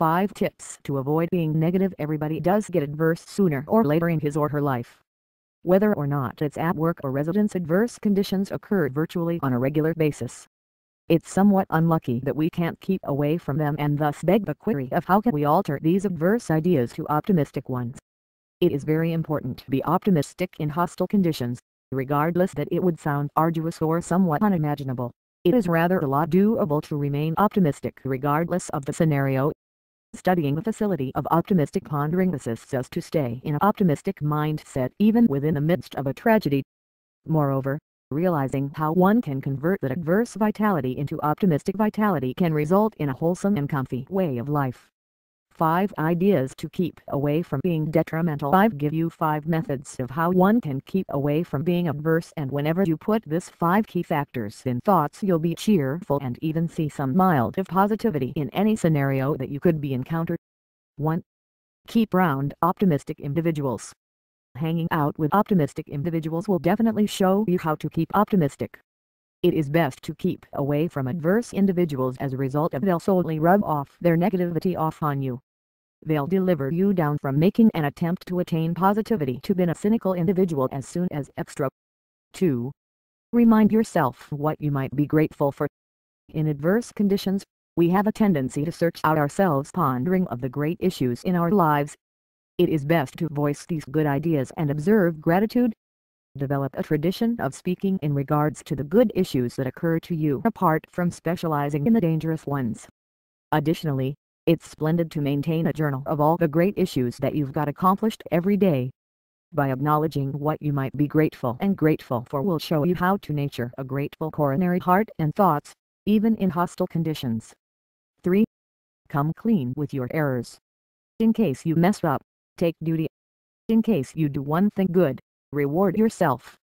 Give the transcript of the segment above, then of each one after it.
5 tips to avoid being negative Everybody does get adverse sooner or later in his or her life. Whether or not it's at work or residence adverse conditions occur virtually on a regular basis. It's somewhat unlucky that we can't keep away from them and thus beg the query of how can we alter these adverse ideas to optimistic ones. It is very important to be optimistic in hostile conditions, regardless that it would sound arduous or somewhat unimaginable. It is rather a lot doable to remain optimistic regardless of the scenario Studying the facility of optimistic pondering assists us to stay in an optimistic mindset even within the midst of a tragedy. Moreover, realizing how one can convert that adverse vitality into optimistic vitality can result in a wholesome and comfy way of life. 5 ideas to keep away from being detrimental. I've give you 5 methods of how one can keep away from being adverse and whenever you put this 5 key factors in thoughts you'll be cheerful and even see some mild of positivity in any scenario that you could be encountered. 1. Keep round optimistic individuals. Hanging out with optimistic individuals will definitely show you how to keep optimistic. It is best to keep away from adverse individuals as a result of they'll solely rub off their negativity off on you. They'll deliver you down from making an attempt to attain positivity to being a cynical individual as soon as extra. 2. Remind yourself what you might be grateful for. In adverse conditions, we have a tendency to search out ourselves pondering of the great issues in our lives. It is best to voice these good ideas and observe gratitude. Develop a tradition of speaking in regards to the good issues that occur to you apart from specializing in the dangerous ones. Additionally, it's splendid to maintain a journal of all the great issues that you've got accomplished every day. By acknowledging what you might be grateful and grateful for will show you how to nature a grateful coronary heart and thoughts, even in hostile conditions. 3. Come clean with your errors. In case you mess up, take duty. In case you do one thing good, reward yourself.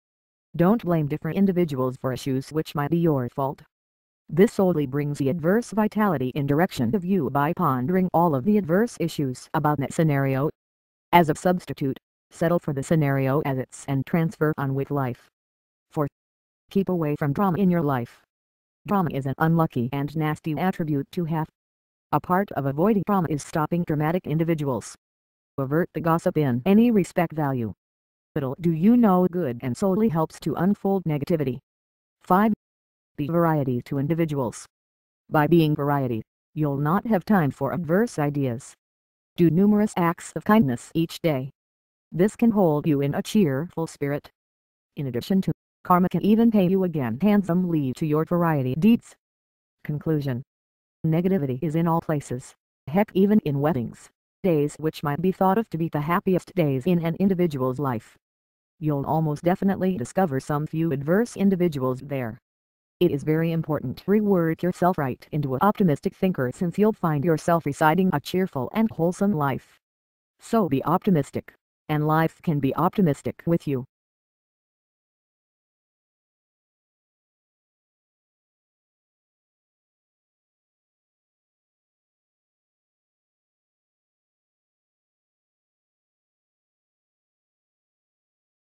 Don't blame different individuals for issues which might be your fault. This solely brings the adverse vitality in direction of you by pondering all of the adverse issues about that scenario. As a substitute, settle for the scenario as it's and transfer on with life. 4. Keep away from drama in your life. Drama is an unlucky and nasty attribute to have. A part of avoiding drama is stopping dramatic individuals. Avert the gossip in any respect value. Little do you know good and solely helps to unfold negativity. 5 be variety to individuals. By being variety, you'll not have time for adverse ideas. Do numerous acts of kindness each day. This can hold you in a cheerful spirit. In addition to, karma can even pay you again handsomely to your variety deeds. Conclusion Negativity is in all places, heck even in weddings, days which might be thought of to be the happiest days in an individual's life. You'll almost definitely discover some few adverse individuals there. It is very important to rework yourself right into an optimistic thinker since you'll find yourself residing a cheerful and wholesome life. So be optimistic, and life can be optimistic with you.